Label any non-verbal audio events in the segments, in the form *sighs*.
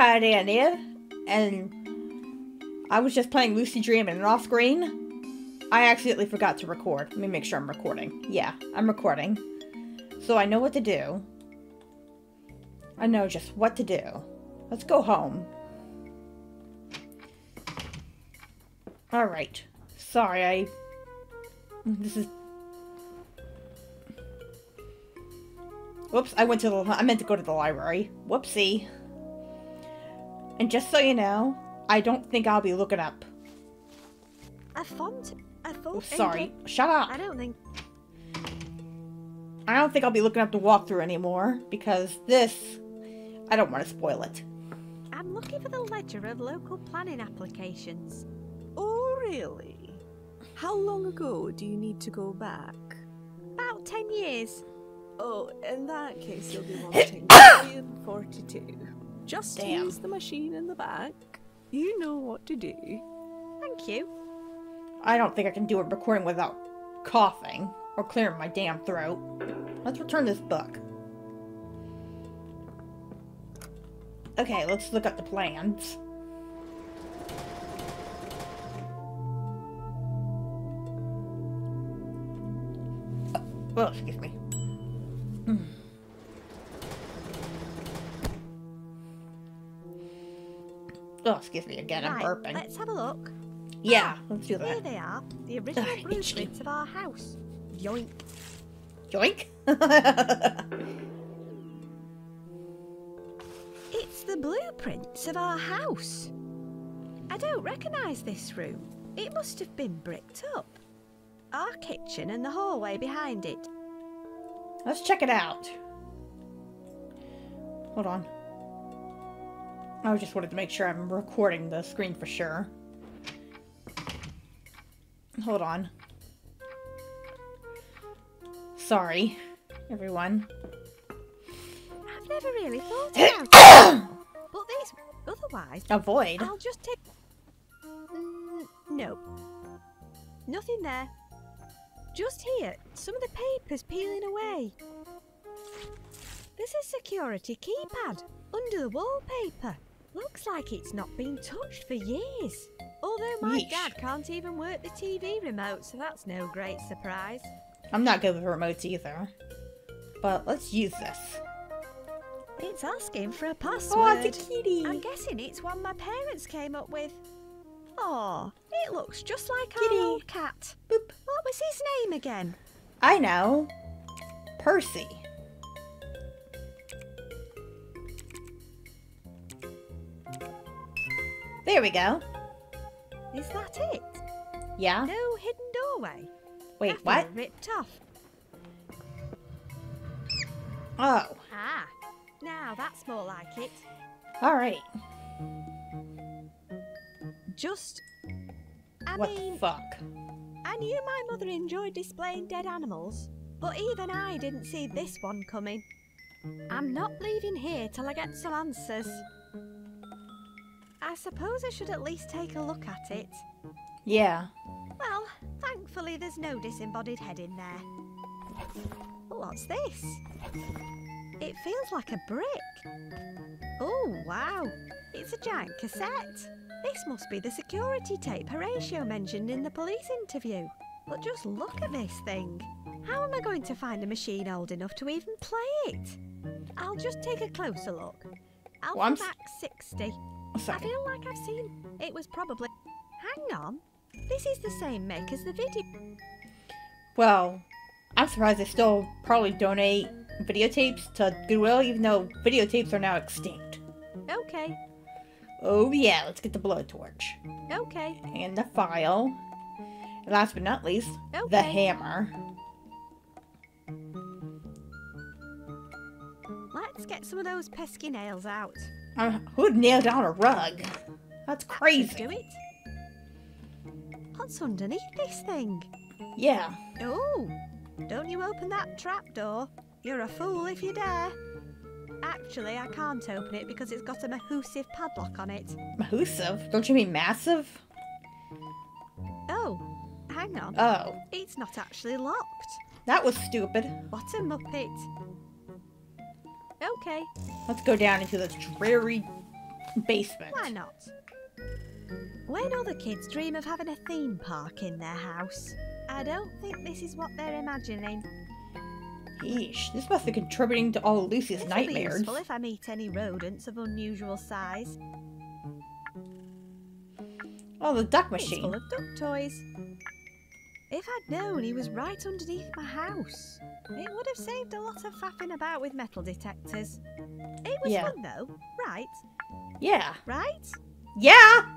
tired and I was just playing Lucy Dreaming off screen, I accidentally forgot to record. Let me make sure I'm recording. Yeah, I'm recording. So I know what to do. I know just what to do. Let's go home. Alright. Sorry, I... This is... Whoops, I went to the... I meant to go to the library. Whoopsie. And just so you know, I don't think I'll be looking up. A font? I thought. Oh, sorry. Shut up. I don't think. I don't think I'll be looking up the walkthrough anymore because this, I don't want to spoil it. I'm looking for the ledger of local planning applications. Oh, really? How long ago do you need to go back? About ten years. Oh, in that case, you'll be *coughs* wanting Billion 42. Just Damn. use the machine in the back. You know what to do. Thank you. I don't think I can do a recording without coughing or clearing my damn throat. Let's return this book. Okay, let's look at the plans. Oh, excuse me. Oh, excuse me again, I'm burping. let's have a look. Yeah, oh, let's do Here that. they are, the original blueprints of our house. Yoink. Yoink! *laughs* It's the blueprints of our house. I don't recognise this room. It must have been bricked up. Our kitchen and the hallway behind it. Let's check it out. Hold on. I just wanted to make sure I'm recording the screen for sure. Hold on. Sorry, everyone. I've never really thought *coughs* about it. But these, otherwise, Avoid. I'll just take. Mm, no. Nothing there. Just here, some of the papers peeling away. This is security keypad under the wallpaper. Looks like it's not been touched for years. Although my Yeesh. dad can't even work the TV remote, so that's no great surprise. I'm not good with remotes either. But let's use this. It's asking for a password. Oh, it's a kitty. I'm guessing it's one my parents came up with. Oh, it looks just like Kitty. our old cat. Boop. What was his name again? I know. Percy. There we go. Is that it? Yeah? No hidden doorway. Wait, After what? Ripped off. Oh, Ah, now that's more like it. alright. Just. I What mean, the fuck? I knew my mother enjoyed displaying dead animals, but even I didn't see this one coming. I'm not leaving here till I get some answers. I suppose I should at least take a look at it. Yeah. Well, thankfully there's no disembodied head in there. What's this? It feels like a brick. Oh, wow. It's a giant cassette. This must be the security tape Horatio mentioned in the police interview. But just look at this thing. How am I going to find a machine old enough to even play it? I'll just take a closer look. Well, I'm s- Alphaback 60. I feel like I've seen. It was probably. Hang on. This is the same make as the video. Well, I'm surprised they still probably donate videotapes to Goodwill, even though videotapes are now extinct. Okay, Oh yeah, let's get the blowtorch. okay, And the file. And last but not least, the hammer. let's get some of those pesky nails out. Uh, who'd nail down a rug? That's crazy. do it. What's underneath this thing? Yeah. Oh, don't you open that trap door. You're a fool if you dare. Actually, I can't open it because it's got a mahoosive padlock on it. Mahusive? Don't you mean massive? Oh, hang on. Oh, It's not actually locked. that was stupid. What a muppet. Okay, Let's go down into this dreary basement. Why not? When other kids dream of having a theme park in their house, I don't think this is what they're imagining. Yeesh, this must be contributing to all Lucy's This will be nightmares. useful if I meet any rodents of unusual size. Oh, the duck It's full machine. of duck toys. If I'd known he was right underneath my house, it would have saved a lot of faffing about with metal detectors. It was Yeah. fun though, right? Yeah. Right? Yeah!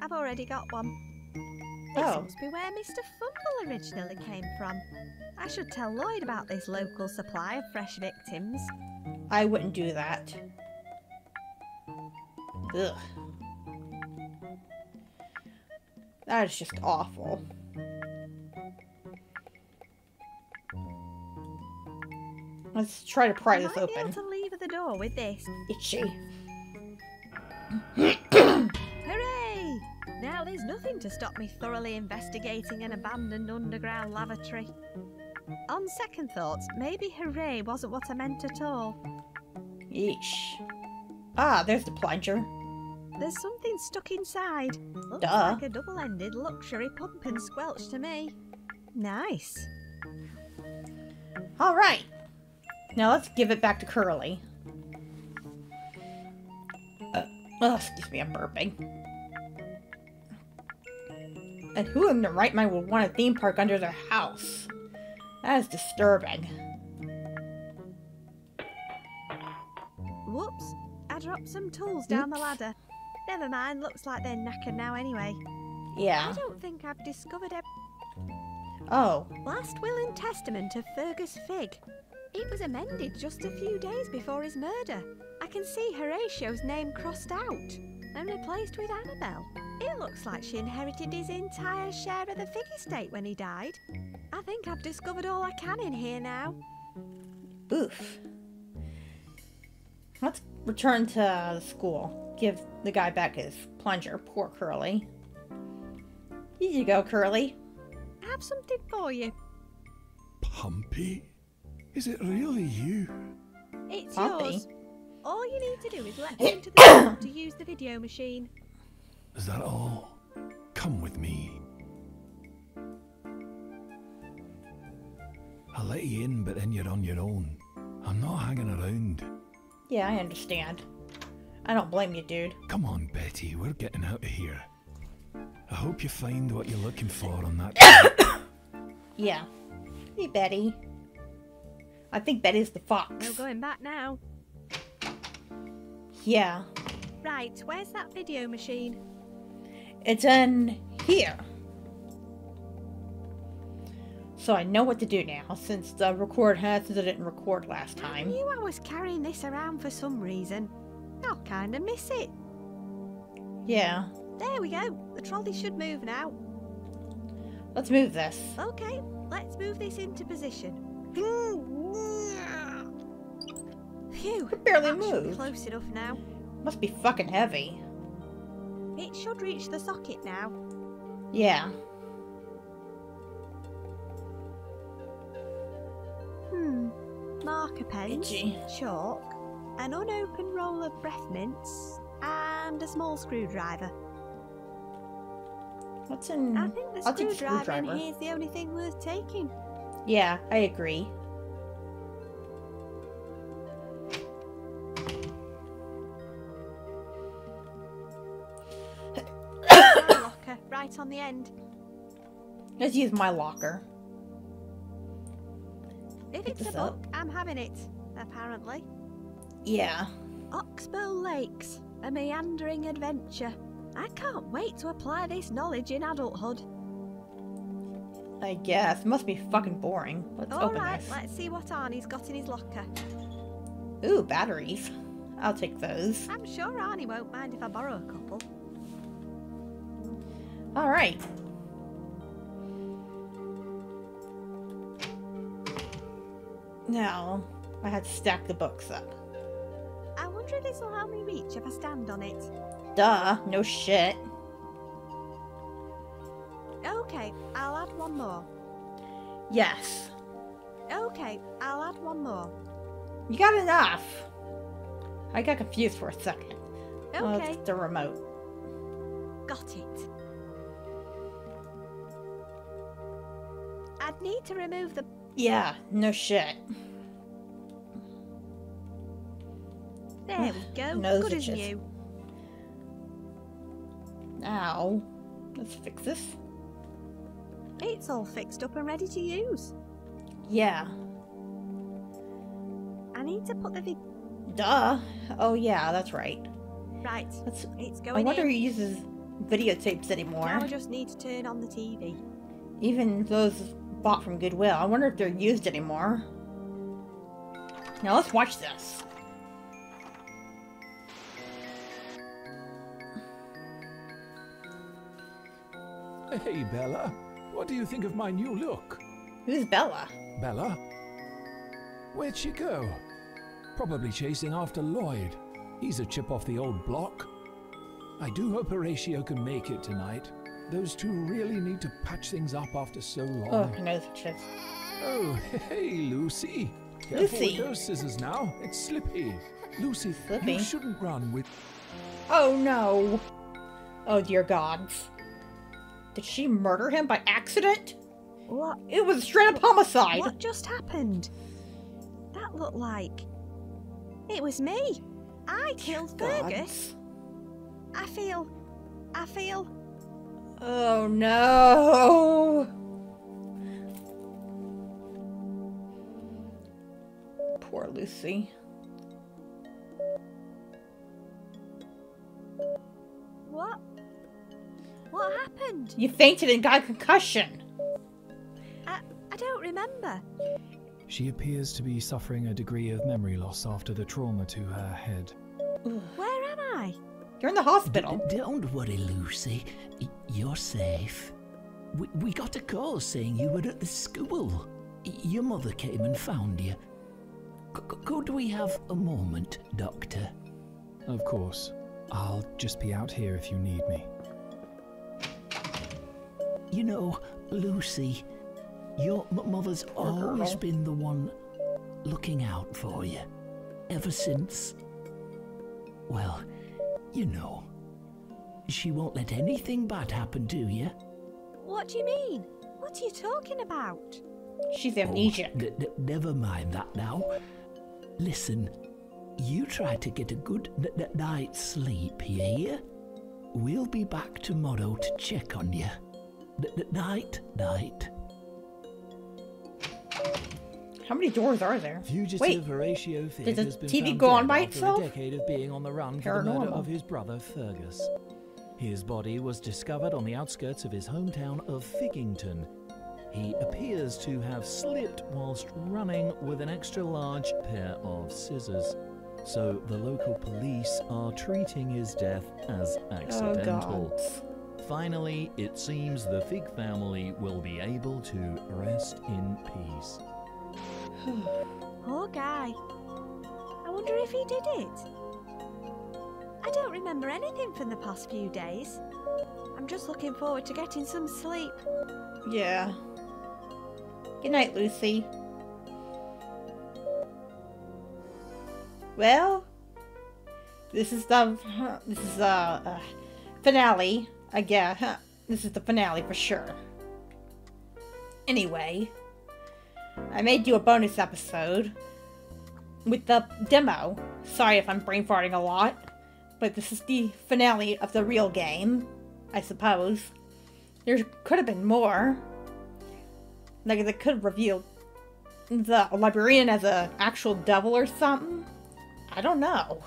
I've already got one. This Oh. must be where Mr. Fumble originally came from. I should tell Lloyd about this local supply of fresh victims. I wouldn't do that. Ugh. That is just awful. Let's try to pry this be able open. to lever the door with this. Itchy. *coughs* Hooray! Now there's nothing to stop me thoroughly investigating an abandoned underground lavatory. On second thoughts, maybe hooray wasn't what I meant at all. Yeesh. Ah, there's the plunger. There's something stuck inside. Looks Duh. like a double-ended luxury pump and squelch to me. Nice. Alright. Now let's give it back to Curly. Uh, oh, excuse me, I'm burping. And who in their right mind would want a theme park under their house? That is disturbing. Whoops! I dropped some tools down the ladder. Never mind, looks like they're knackered now anyway. Yeah. I don't think I've discovered a Oh, last will and testament of Fergus Fig. It was amended just a few days before his murder. I can see Horatio's name crossed out and replaced with Annabel. It looks like she inherited his entire share of the Fig estate when he died. I think I've discovered all I can in here now. oof. Let's return to the school. Give the guy back his plunger. Poor Curly. Here you go, Curly. I have something for you. Pumpy? Is it really you? It's Poppy? yours. All you need to do is let me into the room to use the video machine. Is that all? Come with me. I'll let you in, but then you're on your own. I'm not hanging around. Yeah, I understand. I don't blame you, dude. Come on, Betty, we're getting out of here. I hope you find what you're looking for on that. *coughs* Yeah. Hey, Betty. I think Betty's the fox. No going back now. Yeah. Right, where's that video machine? It's in here. So I know what to do now, since the record has since I didn't record last I time. knew I was carrying this around for some reason. Kinda miss it. Yeah. There we go. The trolley should move now. Let's move this. Okay, let's move this into position. Phew, It barely moved. close enough now. Must be fucking heavy. It should reach the socket now. Yeah. Hmm. Marker pens, Itchy. chalk, an unopened roll of breath mints, and a small screwdriver. What's in... I think the I'll take the screwdriver in screwdriver. here is the only thing worth taking. Yeah, I agree. Locker, right on the end. Let's use my locker. If Pick it's a book, up. I'm having it, apparently. Yeah. Oxbow Lakes, a meandering adventure. I can't wait to apply this knowledge in adulthood. I guess. Must be fucking boring. Let's open Alright, this. let's see what Arnie's got in his locker. Ooh, batteries. I'll take those. I'm sure Arnie won't mind if I borrow a couple. Alright. Now, I had to stack the books up. If this will help me reach if I stand on it. Duh, no shit. Okay, I'll add one more. Yes. Okay, I'll add one more. You got enough. I got confused for a second. Oh, Okay, it's the remote. got it. I'd need to remove the. Yeah, no shit. There we go. Nose Good as new. Now, let's fix this. It's all fixed up and ready to use. Yeah. I need to put the vid. Duh. Oh yeah, that's right. Right, Let's. it's I going wonder who in. uses videotapes anymore. Now I just need to turn on the TV. Even those bought from Goodwill. I wonder if they're used anymore. Now let's watch this. Hey, Bella. What do you think of my new look? Who's Bella? Bella? Where'd she go? Probably chasing after Lloyd. He's a chip off the old block. I do hope Horatio can make it tonight. Those two really need to patch things up after so long. Oh, nose itches. Oh, hey, Lucy. Careful Lucy. with those scissors now. It's slippy. Lucy, Slippy? you shouldn't run with. Oh no. Oh dear gods. Did she murder him by accident? What? It was straight up homicide. What just happened? That looked like. It was me. I killed Fergus. I feel. I feel. Oh no. Poor Lucy. What? What happened? You fainted and got a concussion. I, I don't remember. She appears to be suffering a degree of memory loss after the trauma to her head. Where am I? You're in the hospital. D- don't worry, Lucy. Y- You're safe. We, we got a call saying you were at the school. Y- Your mother came and found you. C- c- could we have a moment, Doctor? Of course. I'll just be out here if you need me. You know, Lucy, your m- mother's always girl. been the one looking out for you. Ever since. Well, you know. She won't let anything bad happen to you. What do you mean? What are you talking about? She's Oh, amnesia. n- n- never mind that now. Listen, you try to get a good n- n- night's sleep, you hear? We'll be back tomorrow to check on you. Night, night. How many doors are there? Fugitive Wait, Horatio Figg did the has been TV go on by itself? a decade of being on the run for the murder of his brother Fergus. His body was discovered on the outskirts of his hometown of Figgington. He appears to have slipped whilst running with an extra large pair of scissors. So the local police are treating his death as Oh accidental. god. Finally, it seems the Fig family will be able to rest in peace. *sighs* Poor guy. I wonder if he did it. I don't remember anything from the past few days. I'm just looking forward to getting some sleep. Yeah. Good night, Lucy. Well, this is the this is the uh, finale. I guess this is the finale for sure. Anyway, I may do a bonus episode with the demo. Sorry if I'm brain farting a lot, but this is the finale of the real game, I suppose. There could have been more. Like they could have revealed the librarian as a actual devil or something. I don't know.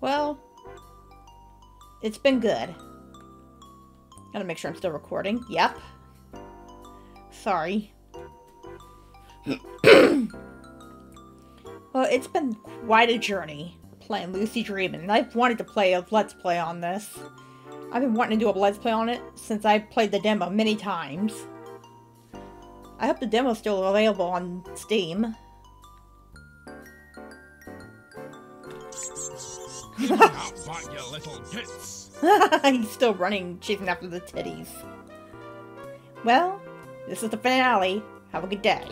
Well, it's been good. Gotta make sure I'm still recording. Yep. Sorry. *coughs* well, it's been quite a journey playing Lucy Dreamin', and I've wanted to play a Let's Play on this. I've been wanting to do a Let's Play on it since I've played the demo many times. I hope the demo's still available on Steam. *laughs* He's still running, chasing after the titties. Well, this is the finale. Have a good day.